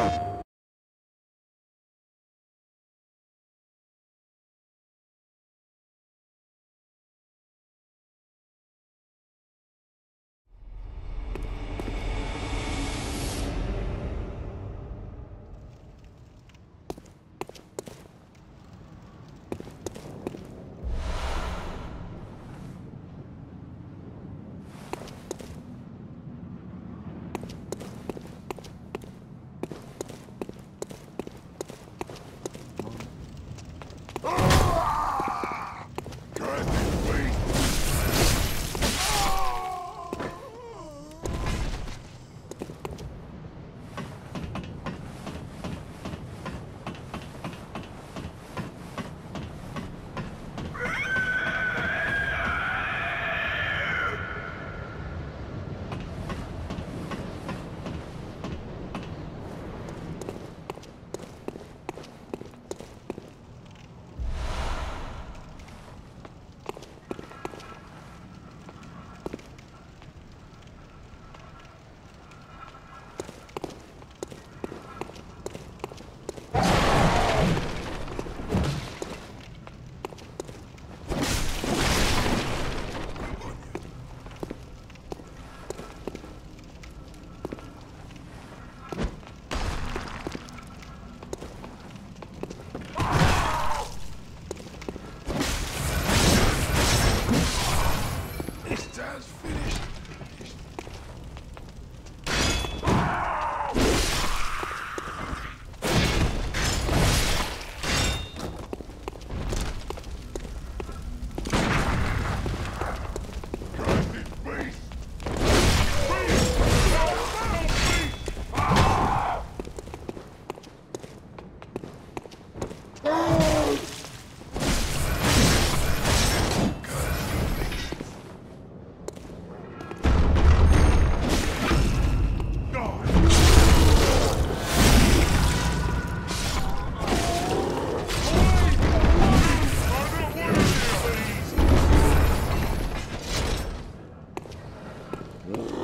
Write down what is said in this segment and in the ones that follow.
Oh. Whoa.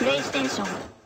プレイステーション。